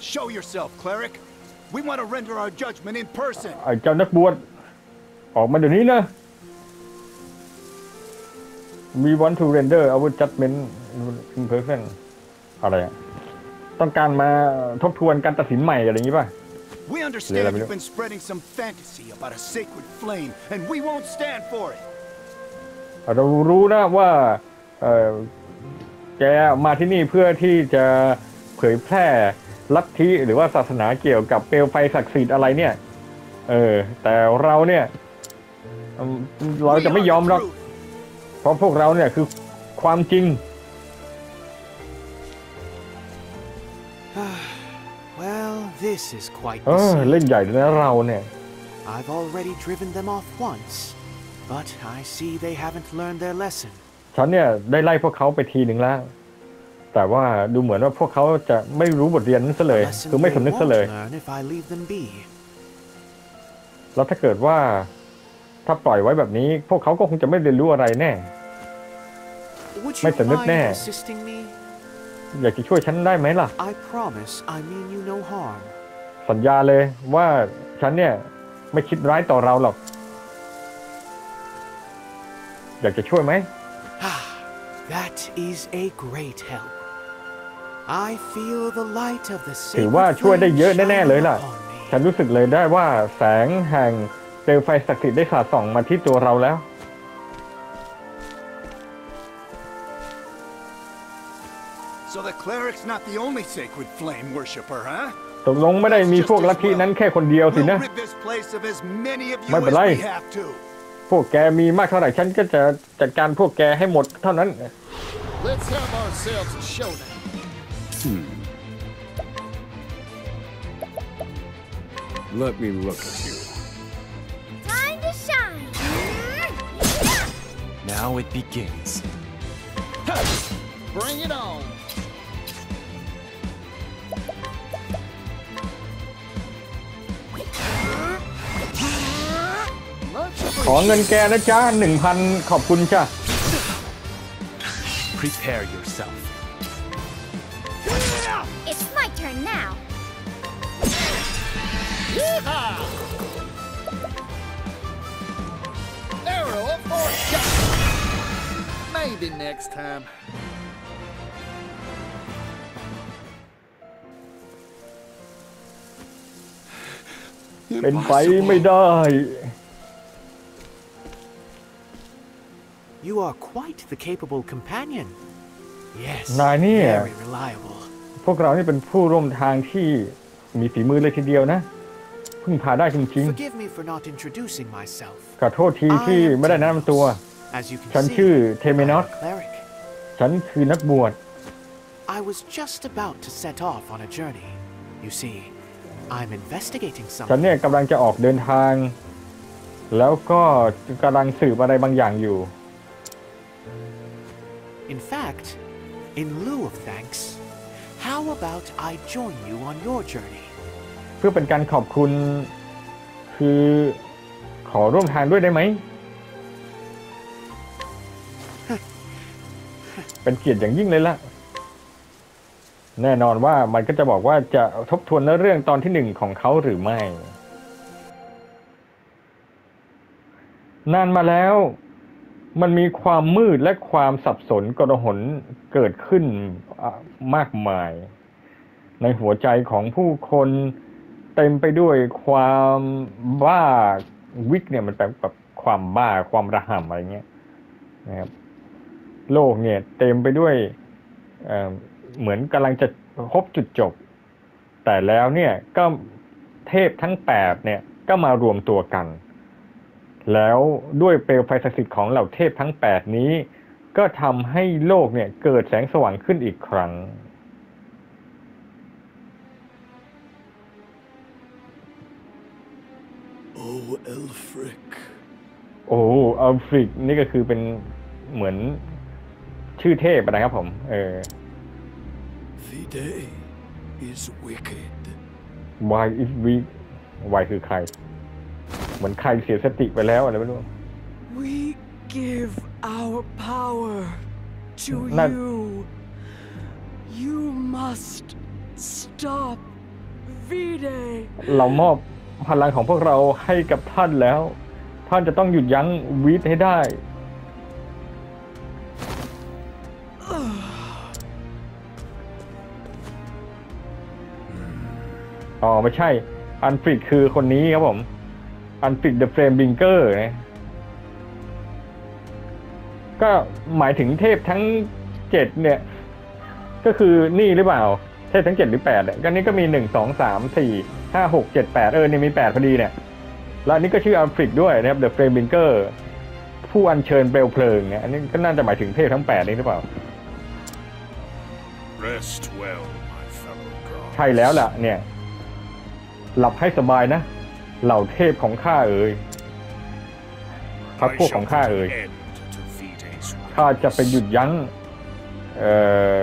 Show yourself, cleric. We want to render our judgment in person. ไอ้เจ้านักบวชออกมาเดี๋ยวนี้นะ We want to render our judgment in person อะไรอะต้องการมาทบทวนการตัดสินใหม่อะไรอย่างนี้ป่ะ We Yeah, understand let me you've know. been spreading some fantasy about a sacred flame, and we won't stand for it. เรารู้นะว่าเอ่อแกมาที่นี่เพื่อที่จะเผยแพร่ ลัทธิหรือว่าศาสนาเกี่ยวกับเปลวไฟศักดิ์สิทธิ์อะไรเนี่ย เออ แต่เราเนี่ยอืมเราจะไม่ยอมหรอก We are the truth. เพราะพวกเราเนี่ยคือความจริง Well, this is quite เอ the อ scene. เล่นใหญ่เลยนะเราเนี่ย I've already driven them off once, but I see they haven't learned their lesson. ฉันเนี่ยได้ไล่พวกเขาไปทีหนึ่งแล้ว แต่ว่าดูเหมือนว่าพวกเขาจะไม่รู้บทเรียนนั้นซะเลย lesson คือไม่ they สำนึกซะ won't เลย learn if I leave them be. แล้วถ้าเกิดว่า ถ้าปล่อยไว้แบบนี้ พวกเขาก็คงจะไม่เรียนรู้อะไรแน่ Would you Mày phải nứt mind nè. assisting me? อยากจะช่วยฉันได้ไหมล่ะ I promise I mean you no harm. สัญญาเลยว่าฉันเนี่ยไม่คิดร้ายต่อเราหรอก อยากจะช่วยไหม That is a great help. ถือ sacred ว่าช่วยได้ flame เยอะแน่ๆ shining เลยล่ะ upon me. ฉันรู้สึกเลยได้ว่าแสงแห่งเปลวไฟศักดิ์สิทธิ์ได้สาดส่องมาที่ตัวเราแล้ว So the cleric's not the only sacred flame worshiper, huh? ตกลงไม่ได้มีพวกลัทธินั้นแค่คนเดียวสิ We'll นะ rid this place of as many of you Mày as phải lấy. we have to. พวกแกมีมากเท่าไหร่ฉันก็จะจัดการพวกแกให้หมดเท่านั้น Let's have ourselves a showdown. Let me look at you. Time to shine. Now it begins. Bring it on. Much ขอเงินแกนะจ๊ะหนึ่งพันขอบคุณจ้ะ Prepare yourself. Arrow of fortune. Maybe next time. เป็นไปไม่ได้ You are quite the capable companion. Yes, นายเนี่ย very reliable. พวกเรานี่เป็นผู้ร่วมทางที่มีฝีมือเลยทีเดียวนะ พึ่งพาได้จริง Forgive me for not introducing myself. ๆขอโทษทีที่ไม่ได้แนะนำตัว As you can ฉัน see, ชื่อ I'm เทเมนอส a cleric. ฉันคือนักบวช I was just about to set off on a journey. You see, I'm investigating ฉัน something. เนี่ยกำลังจะออกเดินทาง แล้วก็กำลังสืบอะไรบางอย่างอยู่ In fact, in lieu of thanks, how about I join you on your journey? เพื่อเป็นการขอบคุณ คือขอร่วมทางด้วยได้ไหม เป็นเกียรติอย่างยิ่งเลยล่ะ แน่นอนว่ามันก็จะบอกว่าจะทบทวนเรื่องตอนที่หนึ่งของเขาหรือไม่ นานมาแล้ว มันมีความมืดและความสับสนกระหนเกิดขึ้นมากมาย ในหัวใจของผู้คน เต็มไปด้วยความบ้าวิกเนี่ยมันแปลแบบความบ้าความระห่ำอะไรเงี้ยนะครับ โลกเนี่ย เต็มไปด้วยเเหมือนกำลังจะพบจุดจบ แต่แล้วเนี่ยก็เทพทั้งแปดเนี่ยก็มารวมตัวกัน แล้วด้วยเปลวไฟศักดิ์สิทธิ์ของเหล่าเทพทั้งแปดนี้ ก็ทำให้โลกเนี่ยเกิดแสงสว่างขึ้นอีกครั้ง Oh, Elfric. โอ้อัลฟริกนี่ก็คือเป็นเหมือนชื่อเทพอะนะครับผม เออ The day is wicked. why is we why คือใคร เหมือนใครเสียสติไปแล้วอะไรไม่รู้ We give our power to Not- you. You must stop V-Day! เรามอบ พลังของพวกเราให้กับท่านแล้ว ท่านจะต้องหยุดยั้งวีดให้ได้ อ๋อ ไม่ใช่ อัลฟริดคือคนนี้ครับผม อัลฟริด the Flamebringer นะก็หมายถึงเทพทั้งเจ็ดเนี่ย ก็คือนี่หรือเปล่า เทพทั้งเจ็ดหรือแปดเนี่ยก็นี่ก็มีหนึ่งสองสามสี่ ห้าหกเจ็ดแปดเออเนี่ยมีแปดพอดีเนี่ยแล้วอันนี้ก็ชื่ออัลฟริดด้วยนะครับ the Flamebringer ผู้อัญเชิญเปลวเพลิงเนี่ยอันนี้ก็น่าจะหมายถึงเทพทั้งแปดนี้หรือเปล่า Rest well, my fellow gods. ใช่แล้วล่ะ เนี่ย หลับให้สบายนะ เหล่าเทพของข้าเอ่ยพรรค I พวกของ shall ข้า put เอ่ย an end to V-Day's ข้าจะไปหยุดยั้งเอ่อ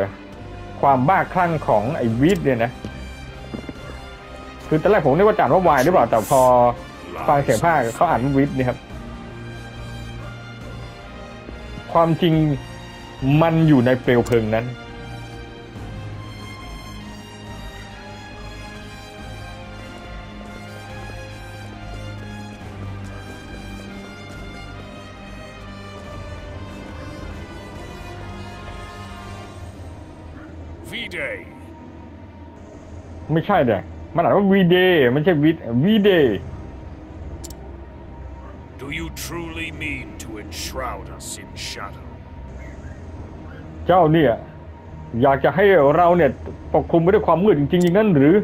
ความบ้าคลั่งของไอ้วีดเนี่ยนะ คือตอนแรกผมนึกว่าจานว่าวายหรือเปล่าแต่พอฟังเสียงภาคเขาอ่านว่าวีดเนี่ยครับ ความจริงมันอยู่ในเปลวเพลิงนั้น V-Day, ไม่ใช่เนี่ย มันอ่านว่าวีเดย์ไม่ใช่วีดวีเดย์ do you truly mean to enshroud us in shadow? เจ้าเนี่ยอยากจะให้เราเนี่ยปกคลุมไปด้วยความมืดจริงๆอย่างนั้นหรือ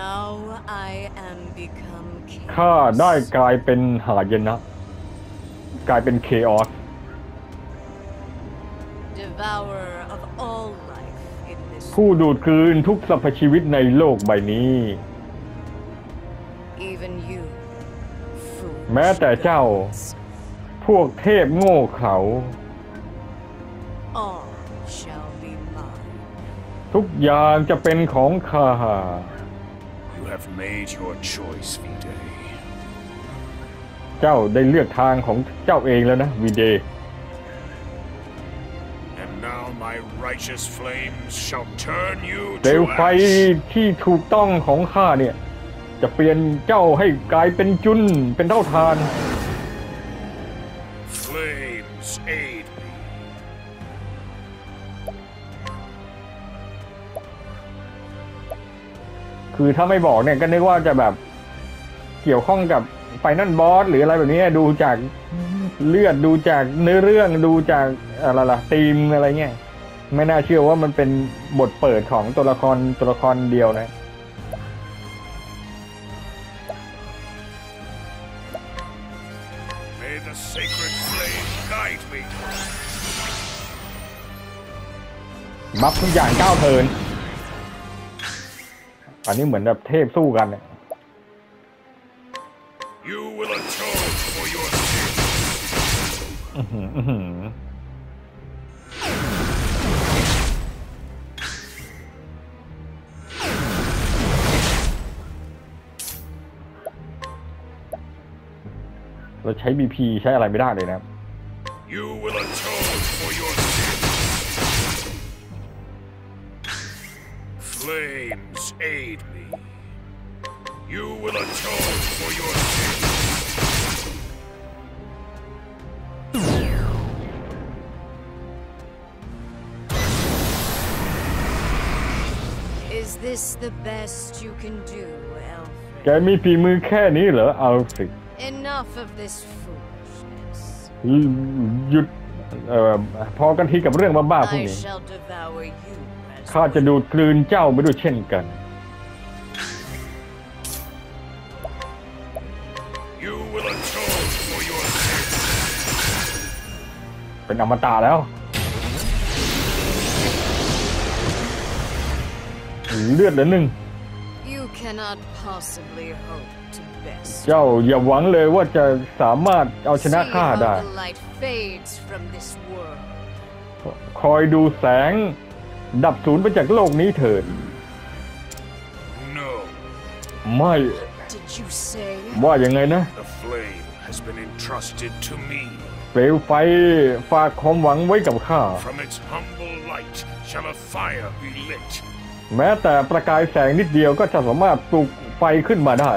Now I am become king. ข้าได้กลายเป็นหายนะ กลายเป็นเคออส Devourer of all life in this ผู้ดูดกลืนทุกสรรพชีวิตในโลกใบนี้ even you. foolish แม้แต่เจ้า gods. พวกเทพโง่เขลา All shall be mine. ทุกอย่างจะเป็นของข้า You have made your choice, V-Day. เจ้าได้เลือกทางของเจ้าเองแล้วนะวีเดย์ And now my righteous flames shall turn you เปลว to ไฟ ash. ที่ถูกต้องของข้าเนี่ย จะเปลี่ยนเจ้าให้กลายเป็นจุนเป็นเท่าทาน Flames, aid me. คือถ้าไม่บอกเนี่ยก็นึกว่าจะแบบเกี่ยวข้องกับ ไฟนั่นบอสหรืออะไรแบบนี้ดูจากเลือดดูจากเนื้อเรื่องดูจากอะไรล่ะธีมอะไรเงี้ยไม่น่าเชื่อว่ามันเป็นบทเปิดของตัวละครตัวละครเดียวนะ May the sacred flame guide me. บัฟทุกอย่างก้าวเทินอันนี้เหมือนแบบเทพสู้กันเนี่ย เราใช้ BP ใช้อะไรไม่ได้เลยนะครับ Flames aid me. You will atone for your sin. This the best you can do, แก Alfred? มีฝีมือแค่นี้เหรอเอาสิ Enough of this foolishness. หยุดเอ่อพอกันทีกับเรื่องบ้าๆพวก I นี้ shall devour you as ข้าจะดูดกลืนเจ้าไปด้วยเช่นกัน You will atone for your sins. เป็นอมตะแล้ว เลือดเหลือหนึ่ง You cannot possibly hope to best. เจ้าอย่าหวังเลยว่าจะสามารถเอาชนะ See ข้า how ได้ the light fades from this world. คอยดูแสง ดับศูนย์ไปจากโลกนี้เถิด No, ไม่ Did you say? ว่ายังไงนะ the flame has been entrusted to me. เปลวไฟฝากความหวังไว้กับข้า From its humble light shall a fire be lit. แม้แต่ประกายแสงนิดเดียวก็จะสามารถปลุกไฟขึ้นมาได้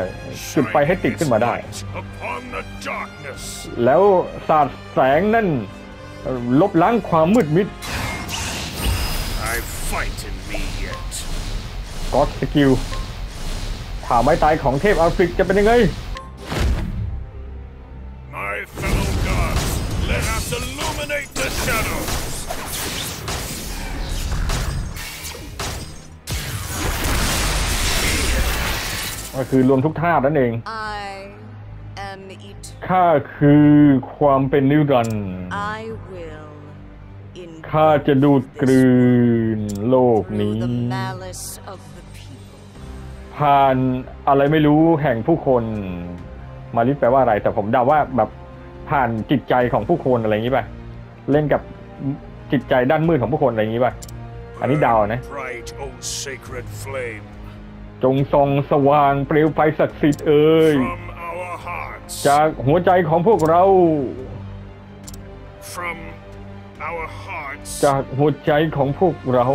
จุดไฟให้ติดขึ้นมาได้ Light upon the darkness. แล้วสาดแสงนั่นเอ่อลบล้างความมืดมิด I fight in me yet. ก็สกิลผ่าไม้ตายของเทพอัลฟริกจะเป็นยังไง คือรวมทุกธาตุนั่นเอง I am eternal. ข้าคือความเป็นนิรันดร์ I will ข้าจะดูดกลืนโลก through นี้ the malice of the people. ผ่านอะไรไม่รู้แห่งผู้คน มาลิสแปลว่าอะไร แต่ผมเดาว่าแบบผ่านจิตใจของผู้คนอะไรอย่างนี้ป่ะ เล่นกับจิตใจด้านมืดของผู้คนอะไรอย่างนี้ป่ะ อันนี้เดานะ จงส่องสว่างเปลวไฟศักดิ์สิทธิ์เอ่ย from our hearts, จากหัวใจของพวกเรา from our hearts, จากหัวใจของพวกเรา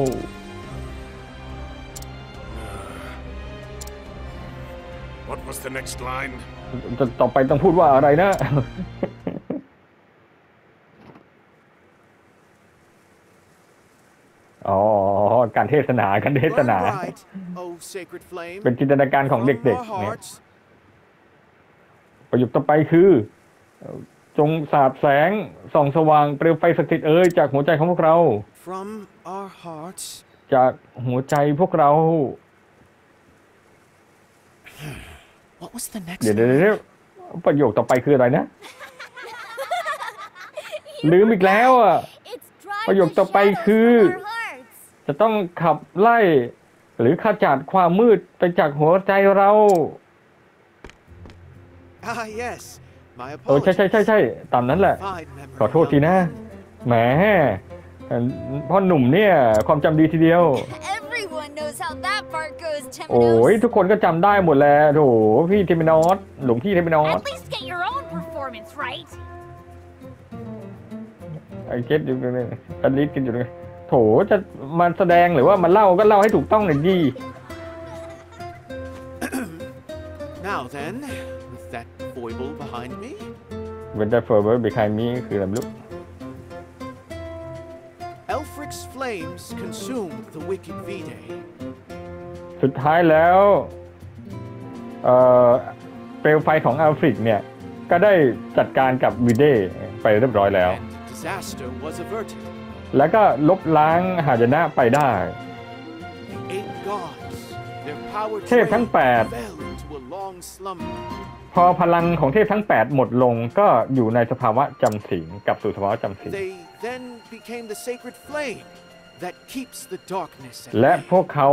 What was the next line? จะต่อไปต้องพูดว่าอะไรนะ อ๋อ การเทศนาการเทศนา Burn bright, O sacred flame, เป็นจินตนาการของ from เด็ก our ๆเนี่ย hearts. ประโยคต่อไปคือเอ่อจงสาดแสงส่องสว่างเปลวไฟศักดิ์สิทธิ์เอ่ยจากหัวใจของพวกเรา From our hearts. จากหัวใจพวกเรา What was the next เดี๋ยวเดี๋ยวเดี๋ยวประโยคต่อไปคืออะไรนะลืมอีกแล้วอะ It's drive ประโยค the ต่อไป shadows คือ from our hearts. จะต้องขับไล่ หรือขจัดความมืดไปจากหัวใจเรา Ah, yes. My เออใช่ใช่ apologies. ใช่ใช่ตามนั้นแหละ Fine memory, ขอโทษที young นะ man. แหมพ่อหนุ่มเนี่ย ความจำดีทีเดียว Everyone knows how that part goes, โอ้ย Temenos. ทุกคนก็จำได้หมดแล้วโถพี่เทมินอสหลวงพี่เทมินอส At least get your own performance right. ไอ้เก็ตอยู่เนี่ยอันนี้กินอยู่เนี่ย โถจะมาแสดงหรือว่ามาเล่าก็เล่าให้ถูกต้องหน่อยดี Now then, with that foible behind me, with that foible behind me คืออะไรไม่รู้ Elfric's flames consumed the wicked Vide. สุดท้ายแล้วเอ่อเปลวไฟของอัลฟริกเนี่ย ก็ได้จัดการกับวิเดไปเรียบร้อยแล้ว And disaster was averted. แล้วก็ลบล้างหายนะไปได้ The eight gods, their power เทพทั้ง drained, fell into a long slumber. 8พอพลังของเทพทั้ง 8 หมดลงก็อยู่ในสภาวะจำศีลกลับสู่สภาวะจำศีล They then became the sacred flame that keeps the darkness at และ bay. พวกเขา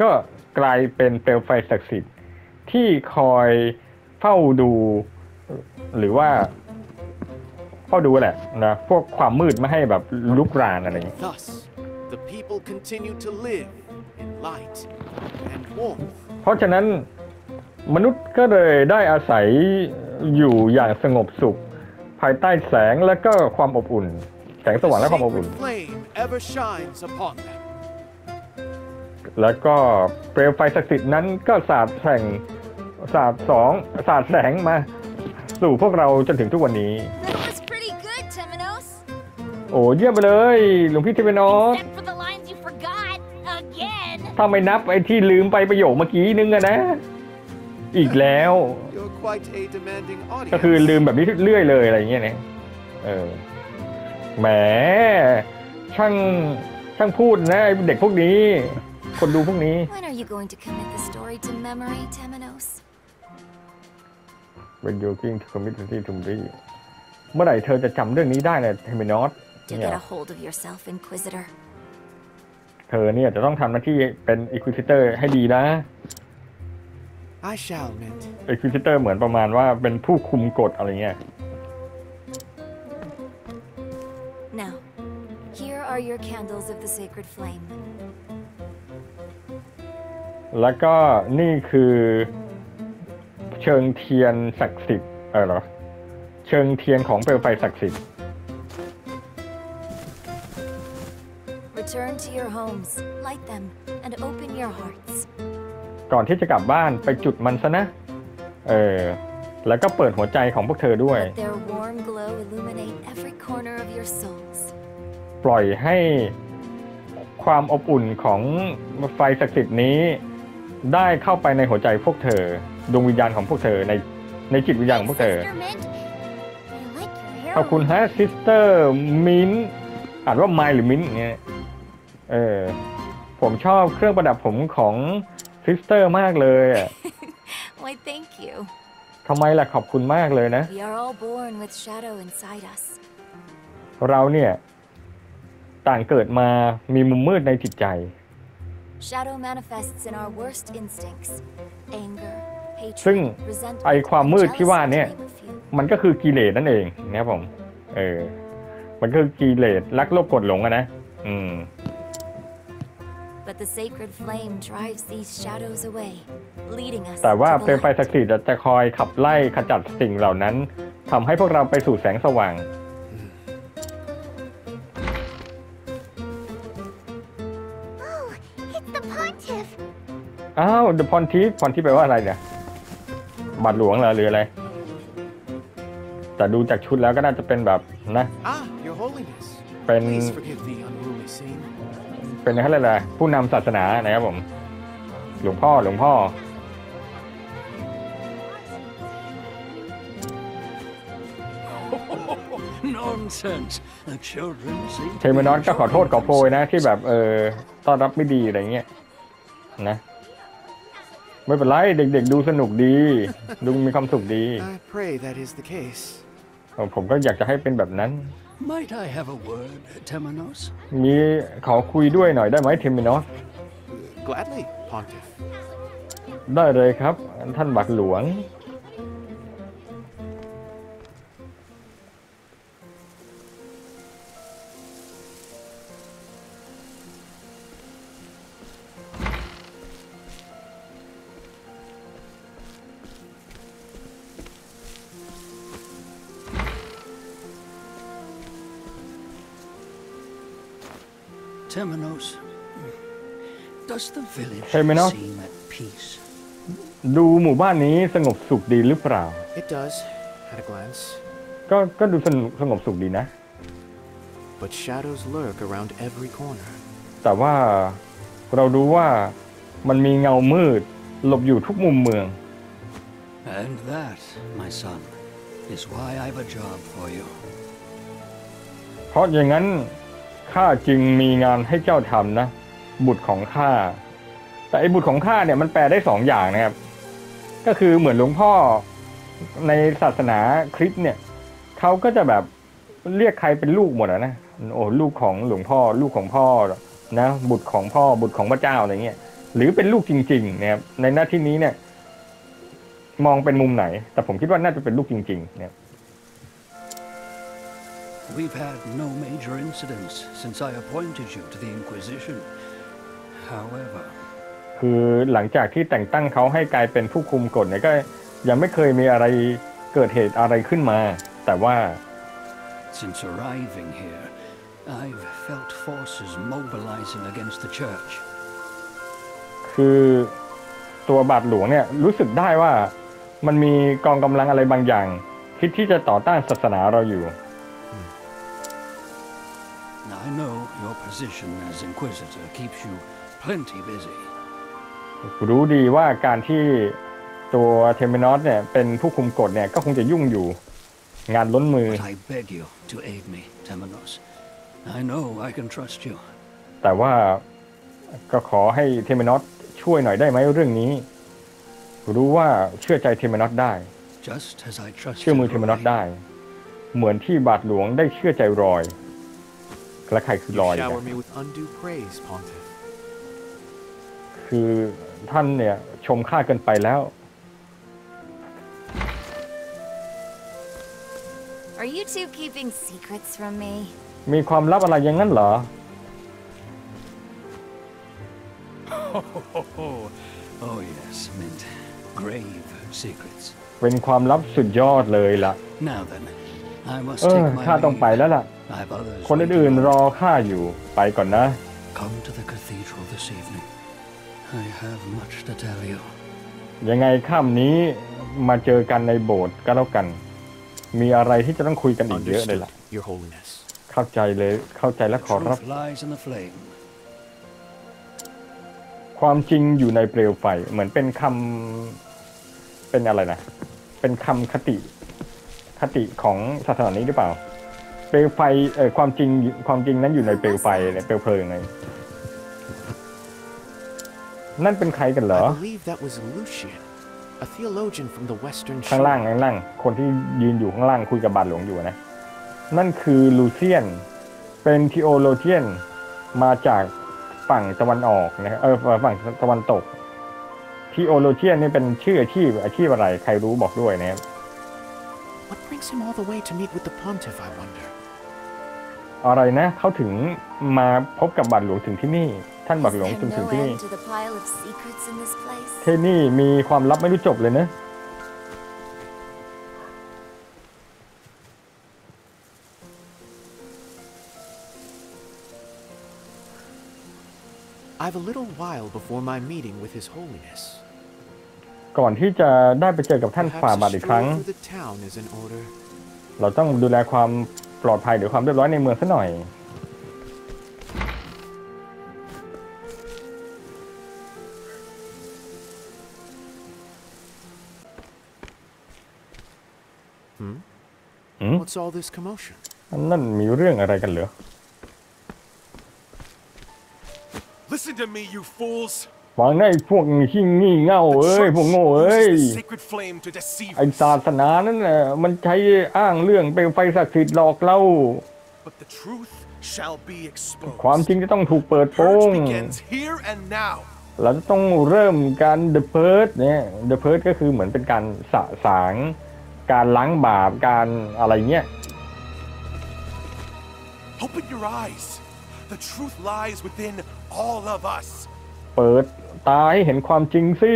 ก็กลายเป็นเปลวไฟศักดิ์สิทธิ์ที่คอยเฝ้าดูหรือว่า เฝ้าดูแหละนะพวกความมืดไม่ให้แบบลุกรานอะไรอย่างนี้ Thus, the people continue to live in light and warmth. เพราะฉะนั้นมนุษย์ก็เลยได้อาศัยอยู่อย่างสงบสุข ภายใต้แสงและก็ความอบอุ่น แสงสว่าง The และความอบอุ่น sacred flame ever shines upon them. แล้วก็เปลวไฟศักดิ์สิทธิ์นั้นก็สาดแสงสาดสองสาดแสงมา สู่พวกเราจนถึงทุกวันนี้ Temenos. โอ้เยี่ยมไปเลยหลวงพี่เทเปนอส Except for the lines you forgot again. ถ้าไม่นับไอ้ที่ลืมไปประโยคเมื่อกี้นึงอะนะ อีกแล้ว You're quite a demanding ก็คือ audience. ลืมแบบนี้เรื่อยๆเลยอะไรอย่างเงี้ยนะเออ แหม ช่างช่างพูดนะไอ้เด็กพวกนี้ คนดูพวกนี้ When are you going to commit the story to memory, Temenos? When you going commit the story to memory เมื่อไหร่เธอจะจำเรื่องนี้ได้เนี่ยเทมินอส Do เนี่ย get a hold of yourself, Inquisitor. เธอเนี่ยจะต้องทำหน้าที่เป็น Inquisitor ให้ดีนะ I shall, Mint. Inquisitor เหมือนประมาณว่าเป็นผู้คุมกฎอะไรเงี้ย Now, here are your candles of the sacred flame. แล้วก็นี่คือเชิงเทียนศักดิ์สิทธิ์เออเหรอ เชิงเทียนของเปลวไฟศักดิ์สิทธิ์ Return to your homes, light them, and open your hearts. ก่อนที่จะกลับบ้านไปจุดมันซะนะ เออ แล้วก็เปิดหัวใจของพวกเธอด้วย Let their warm glow illuminate every corner of your souls. ปล่อยให้ความอบอุ่นของไฟศักดิ์สิทธิ์นี้ ได้เข้าไปในหัวใจพวกเธอ ดวงวิญญาณของพวกเธอในในจิตวิญญาณของพวกเธอ ขอบคุณฮะซิสเตอร์มินอ่านว่าไมหรือมินเงี้ยเออ ผมชอบเครื่องประดับผมของซิสเตอร์มากเลยอะ Why, thank you. ทำไมล่ะขอบคุณมากเลยนะ We are all born with shadow inside us. เราเนี่ย ต่างเกิดมามีมุมมืดในจิตใจ Shadow manifests in our worst instincts anger, ซึ่ง hatred, resentment, ไอความมืด and ที่ว่าเนี่ย jealousy, to name a few. มันก็คือกิเลสนั่นเองนะครับผม เออ มันคือกิเลสรักโลภกดหลงอะนะ อืม But the sacred flame drives these shadows away, leading us แต่ว่า to เปลว the ไฟ light. ศักดิ์สิทธิ์จะคอยขับไล่ขจัดสิ่งเหล่านั้นทำให้พวกเราไปสู่แสงสว่าง Oh, it's the pontiff. อ้าวเดอะพอนทีพอนทีแปลว่าอะไรเนี่ย บาทหลวงเหรอหรืออะไร แต่ดูจากชุดแล้วก็น่าจะเป็นแบบนะ Ah, Your Holiness. เป็น Please forgive the unruly scene. เป็นอะไรอะไรผู้นำศาสนานะครับผม หลวงพ่อหลวงพ่อ Nonsense. The children seem เทมินอสก็ขอโทษขอโพยนะ ที่แบบเออต้อนรับไม่ดีอะไรเงี้ยนะ ไม่เป็นไร เด็กๆดูสนุกดี ดูมีความสุขดี ผมก็อยากจะให้เป็นแบบนั้น Might I have a word, Temenos? มีขอคุยด้วยหน่อยได้ไหมเทมินอส Gladly, Pontiff. ได้เลยครับ ท่านบัตรหลวง does the village Temenos? seem at peace? ดูหมู่บ้านนี้สงบสุขดีหรือเปล่า It does, at a glance. ก็ก็ดูสนุกสงบสุขดีนะ But shadows lurk around every corner. แต่ว่าเรารู้ว่ามันมีเงามืดหลบอยู่ทุกมุมเมือง And that, my son, is why I've a job for you. เพราะอย่างนั้นข้าจึงมีงานให้เจ้าทำนะ บุตรของข้าแต่ไอ้บุตรของข้าเนี่ยมันแปลได้สองอย่างนะครับ ก็คือเหมือนหลวงพ่อในศาสนาคริสต์เนี่ยเขาก็จะแบบเรียกใครเป็นลูกหมดนะโอ้ลูกของหลวงพ่อ ลูกของพ่อนะ บุตรของพ่อบุตรของพระเจ้าอะไรเงี้ยหรือเป็นลูกจริงๆนะครับในหน้าที่นี้เนี่ย มองเป็นมุมไหน แต่ผมคิดว่าน่าจะเป็นลูกจริงๆเนี่ย We've had no major incidents since I appointed you to the Inquisition. However, คือหลังจากที่แต่งตั้งเขาให้กลายเป็นผู้คุมกฎเนี่ยก็ยังไม่เคยมีอะไรเกิดเหตุอะไรขึ้นมา แต่ว่า since arriving here, I've felt forces mobilizing against the church. คือตัวบาทหลวงเนี่ยรู้สึกได้ว่ามันมีกองกำลังอะไรบางอย่าง คิดที่จะต่อต้านศาสนาเราอยู่ Now I know your position as Inquisitor keeps you plenty busy. รู้ดีว่าการที่ตัวเทมินอสเนี่ยเป็นผู้คุมกฎเนี่ยก็คงจะยุ่งอยู่งานล้นมือ But I beg you to aid me, Temenos. I know I can trust you. แต่ว่าก็ขอให้เทมินอสช่วยหน่อยได้ไหมเรื่องนี้ รู้ว่าเชื่อใจเทมินอสได้ Just as I trust เชื่อมือเทมินอสได้ เหมือนที่บาทหลวงได้เชื่อใจรอย และใครคือ You รอย shower เนี่ย me with undue praise, Pontiff. คือท่านเนี่ย ชมข้าเกินไปแล้ว Are you two keeping secrets from me? มีความลับอะไรอย่างนั้นเหรอ Oh, yes, Mint. Grave secrets. เป็นความลับสุดยอดเลยล่ะ Now then, I must เออ take my ข้าต้องไป leave. แล้วล่ะ I have others คน waiting อื่น on ๆรอข้าอยู่ ไปก่อนนะ me. come to the cathedral this evening. I have much to tell you. ยังไงค่ำนี้มาเจอกันในโบสถ์ก็แล้วกัน มีอะไรที่จะต้องคุยกันอีกเยอะเลย Understood, ล่ะ Your Holiness. เข้าใจเลยเข้าใจและ The ขอรับ truth lies in the flame. ความจริงอยู่ในเปลวไฟ เหมือนเป็นคำเป็นอะไรนะ เป็นคำคติ คติของศาสนานี้หรือเปล่า เปลวไฟเออความจริงความจริงนั้นอยู่ในเปลวไฟในเปลวเพลิงไง นั่นเป็นใครกันเหรอ I believe that was Lucian, a theologian from the Western ข้างล่าง Shore. ข้างล่าง คนที่ยืนอยู่ข้างล่างคุยกับบาทหลวงอยู่นะ นั่นคือลูเซียน เป็นทีโอโลเจียน มาจากฝั่งตะวันออกนะครับเออฝั่งตะวันตกทีโอโลเจียนนี่เป็นชื่ออาชีพอาชีพอะไร ใครรู้บอกด้วยนะครับ อะไรนะเขาถึงมาพบกับบาทหลวงถึงที่นี่ ท่านบาท Is หลวง there ถึงถึง no ที่นี่ end to the pile of secrets in this place? ที่นี่มีความลับไม่รู้จบเลยนะ I've a little while before my meeting with His Holiness. ก่อนที่จะได้ไปเจอกับท่านฝ่า Perhaps บาท a อีกครั้ง stroll through the town is in order. เราต้องดูแลความ ปลอดภัยหรือความเรียบร้อยในเมืองซะหน่อย Hmm? Hmm? What's all this commotion? นั่นมีเรื่องอะไรกันเหรอ Listen to me, you fools! ฟังนะไอ้พวกขี้งี่เง่า The เอ้ย church พวกโง่เอ้ย uses the sacred flame to deceive ไอ้ us. ศาสนานั่นน่ะมันใช้อ้างเรื่องเปลวไฟศักดิ์สิทธิ์หลอกเรา But the truth shall be exposed. ความจริงจะต้องถูกเปิดโป Purge ง begins here and now. เราจะต้องเริ่มการ The Purge เนี่ย The Purge ก็คือเหมือนเป็นการสะสาง การล้างบาปการอะไรเงี้ย Open your eyes. The truth lies within all of us. เปิดตาให้เห็นความจริงสิ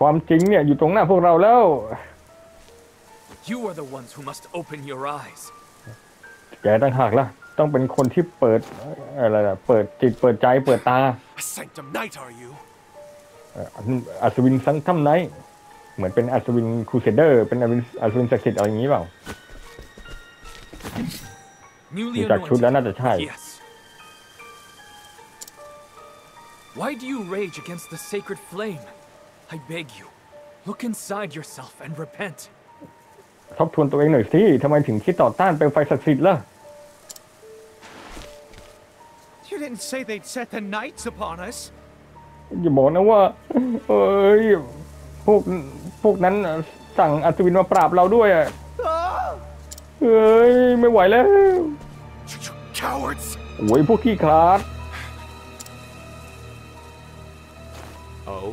ความจริงเนี่ยอยู่ตรงหน้าพวกเราแล้ว You are the ones who must open your eyes. แกต่างหากล่ะต้องเป็นคนที่เปิดอะไรนะเปิดจิตเปิดใจเปิดตา A sanctum knight, are you? เอ่ออัศวิน sanctum knight เหมือนเป็นอัศวิน crusader เป็นอัศวินอัศวินศักดิ์สิทธิ์อะไรอย่างนี้เปล่า Newly ดูจากชุดแล้วน่าจะใช่ Yes. Why do you rage against the sacred flame? I beg you, look inside yourself and repent. ทบทวนตัวเองหน่อยสิทำไมถึงคิดต่อต้านเปลวไฟศักดิ์สิทธิ์ล่ะ You didn't say they'd set the knights upon us. อย่าบอกนะว่าเอ้ยพวกพวกนั้นสั่งอัศวินมาปราบเราด้วยอะเอ้ยไม่ไหวแล้ว You, you cowards! โอ้ยพวกขี้คลาด Oh?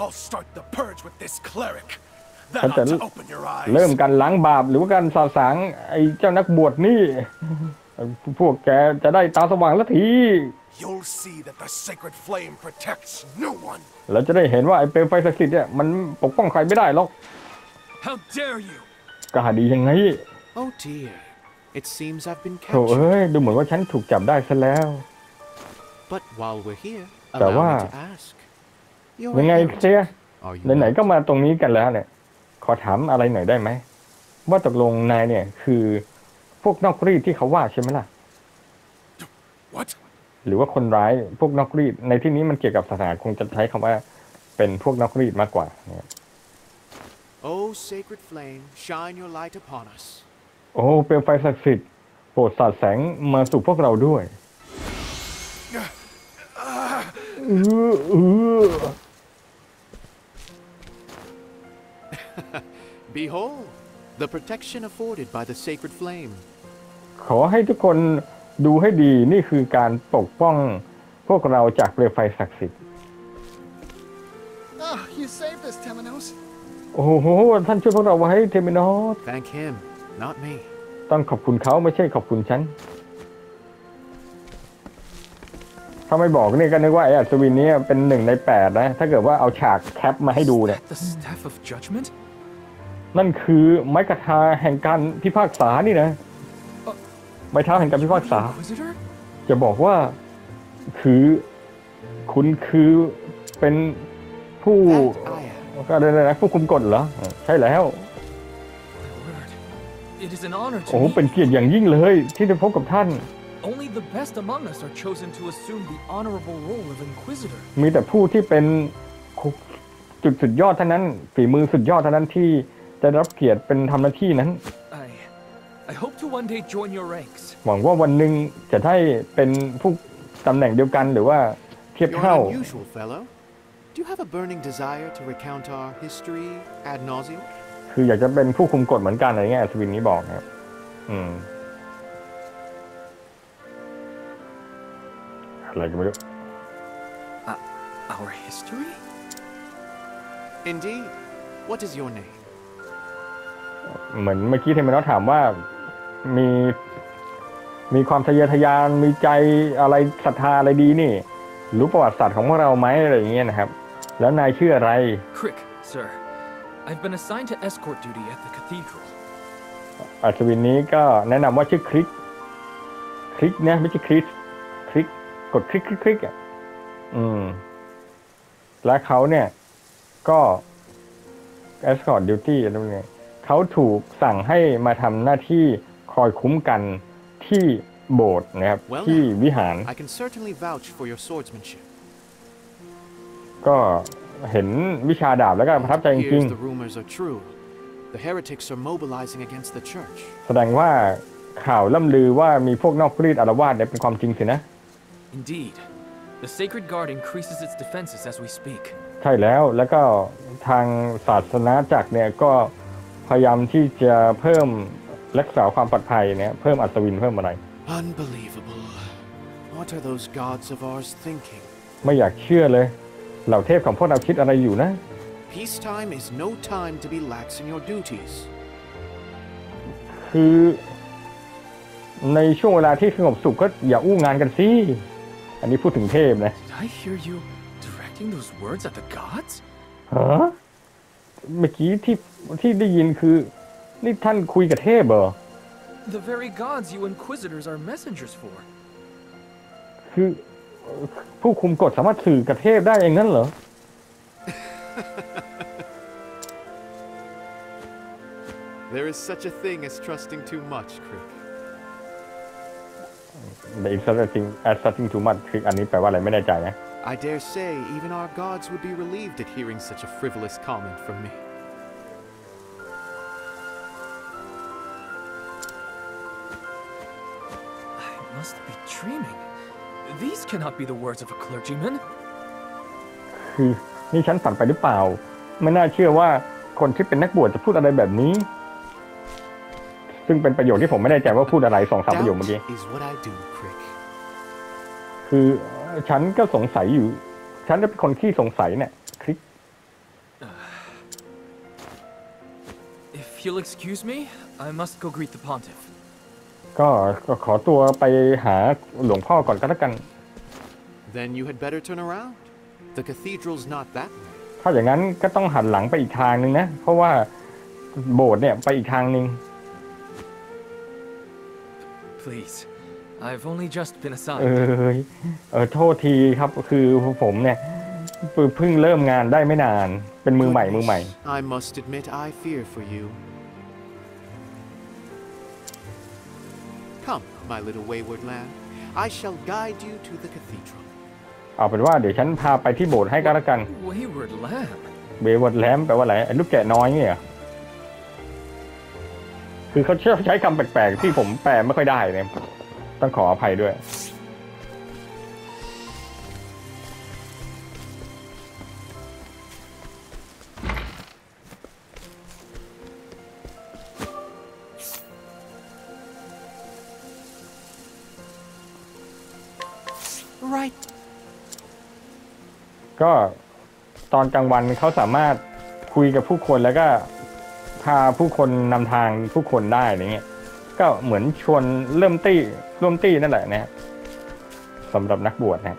I'll start the purge with this cleric. That Thật ought sự- to open your eyes. เริ่มการล้างบาปหรือว่าการสาสางไอ้เจ้านักบวชนี่ พวกแกจะได้ตาสว่างสักที You'll see that the sacred flame protects no one. เราจะได้เห็นว่าไอ้เปลวไฟศักดิ์สิทธิ์เนี่ยมันปกป้องใครไม่ได้หรอก How dare you! กล้าดียังไง Oh dear. It seems I've been โถเอ้ captured. ยดูเหมือนว่าฉันถูกจับได้ซะแล้ว But while we're here, แต่ allow ว่า me to ask. You're ยังไง a เสีย heretic, are you ไหน not? ๆ ก็มาตรงนี้กันแล้วเนี่ย ขอถามอะไรหน่อยได้ไหม ว่าตกลงนายเนี่ยคือพวกนอกรีดที่เขาว่าใช่ไหมล่ะ What? หรือว่าคนร้ายพวกนอกรีด ในที่นี้มันเกี่ยวกับศาสนาคงจะใช้คำว่าเป็นพวกนอกรีดมากกว่าเนี่ย Oh, sacred flame, shine your light upon us. โอ้เปลวไฟศักดิ์สิทธิ์โปรดสาดแสงมาสู่พวกเราด้วยเออเออ Behold, the protection afforded by the sacred flame. ขอให้ทุกคนดูให้ดีนี่คือการปกป้องพวกเราจากเปลวไฟศักดิ์สิทธิ์ Ah, you saved us, Temenos. โอ้โห ท่านช่วยพวกเราไว้เทมินอส Thank him, not me. ต้องขอบคุณเขาไม่ใช่ขอบคุณฉัน ถ้าไม่บอกนี่ก็นึกว่าไอ้อัศวินเนี้เป็นหนึ่งในแปดนะ ถ้าเกิดว่าเอาฉากแคปมาให้ดูเนี่ย The staff of judgment? นั่นคือไม้กระทาแห่งการพิพากษานี่นะ A, ไม้เท้าแห่งการพิพากษา Inquisitor? จะบอกว่าคือคุณคือเป็นผู้ That I am. ก็ได้นะผู้คุมกฎเหรอเออใช่แล้ว โอ้โห to เป็น meet เกียรติอย่างยิ่งเลยที่ได้พบกับท่าน Only the best among us are chosen to assume the honorable role of Inquisitor. มีแต่ผู้ที่เป็นจุดสุดยอดเท่านั้น ฝีมือสุดยอดเท่านั้นที่จะได้รับเกียรติเป็นทำหน้าที่นั้น I... I hope to one day join your ranks. หวังว่าวันหนึ่งจะได้เป็นผู้ตำแหน่งเดียวกันหรือว่าเทียบ You're เท่า an unusual fellow. Do you have a burning desire to recount our history ad nauseum? คืออยากจะเป็นผู้คุมกฎเหมือนกันอะไรเงี้ยอัศวินนี้บอกนะครับ อืม อะไรก็ไม่รู้ Our history? Indeed. What is your name? เหมือนเมื่อกี้เทมินอสถามว่ามีมีความทะเยอทะยานมีใจอะไรศรัทธาอะไรดีนี่ รู้ประวัติศาสตร์ของพวกเราไหมอะไรอย่างเงี้ยนะครับ แล้วนายชื่ออะไร Crick, sir. I've been assigned to escort duty at the cathedral. อัศวินนี้ก็แนะนำว่าชื่อคลิก คลิกนะไม่ใช่คริส คลิก กดคลิกคลิกคลิกอะ อืม และเขาเนี่ย ก็ escort duty อะไรพวกนี้เขาถูกสั่งให้มาทำหน้าที่คอยคุ้มกันที่โบสถ์นะครับ Well ที่ now, วิหาร I can certainly vouch for your swordsmanship. ก็ เห็นวิชาดาบแล้วก็ประทับใจจริง Here's the rumors are true. The heretics are mobilizing against the church. ๆแสดงว่าข่าวล่ำลือว่ามีพวกนอกรีดอารวาสเนี่ยเป็นความจริงสินะ Indeed. The Sacred Guard increases its defenses as we speak. ใช่แล้วแล้วก็ทางศาสนาจักรเนี่ยก็พยายามที่จะเพิ่มรักษาความปลอดภัยเนี่ยเพิ่มอัศวินเพิ่มอะไร Unbelievable. What are those gods of ours thinking? ไม่อยากเชื่อเลย เหล่าเทพของพวกเราคิดอะไรอยู่นะ Peacetime is no time to be lax in your duties. คือในช่วงเวลาที่สงบสุขก็อย่าอู้งานกันสิ อันนี้พูดถึงเทพนะ Did I hear you directing those words at the gods? ฮะเมื่อกี้ที่ที่ได้ยินคือนี่ท่านคุยกับเทพเหรอ The very gods you Inquisitors are messengers for. คือ ผู้คุมกฎสามารถสื่อกับเทพได้อย่างนั้นเหรอ There is such a thing as trusting too much, Crick. The insulting asserting too much คืออันนี้แปลว่าอะไรไม่แน่ใจนะ I dare say even our gods would be relieved at hearing such a frivolous comment from me. I must be dreaming. These cannot be the words of a clergyman. คือนี่ฉันฝันไปหรือเปล่า ไม่น่าเชื่อว่าคนที่เป็นนักบวชจะพูดอะไรแบบนี้ ซึ่งเป็นประโยคที่ผมไม่แน่ใจว่าพูดอะไรสองสามประโยคเมื่อกี้ Doubt is what I do, Crick. คือฉันก็สงสัยอยู่ ฉันจะเป็นคนที่สงสัยเนี่ย คลิก If you'll excuse me, I must go greet the pontiff. ก็ก็ขอตัวไปหาหลวงพ่อก่อนก็แล้วกัน Then you had better turn around. The cathedral's not that way. ถ้าอย่างนั้นก็ต้องหันหลังไปอีกทางหนึ่งนะ เพราะว่าโบสถ์เนี่ยไปอีกทางหนึ่ง Please. I've only just been เอ assigned. อเออโทษทีครับคือผมเนี่ยเพิ่งเริ่มงานได้ไม่นาน เป็นมือใหม่มือใหม่ I must admit I fear for you. Come, my little wayward lamb. I shall guide you to the cathedral. เอาเป็นว่าเดี๋ยวฉันพาไปที่โบสถ์ให้ก็แล้วกัน Wayward lamb. เบวอดแลมแปลว่าอะไรไอ้ลูกแกะน้อยเนี่ยเหรอคือเขาชอบใช้คำแปลกๆ ที่ผมแปลไม่ค่อยได้เนี่ยต้องขออภัยด้วย ก็ตอนกลางวันเขาสามารถคุยกับผู้คนแล้วก็พาผู้คนนำทางผู้คนได้อะไรเงี้ยก็เหมือนชวนเริ่มตี้ร่วมตี้นั่นแหละนะฮะสำหรับนักบวชนะ